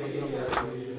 que quiero quedar.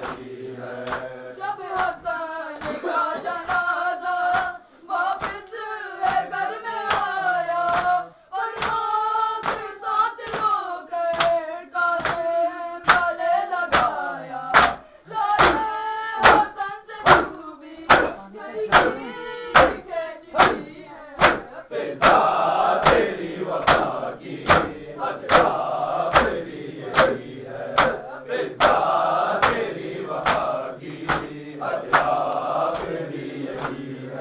بها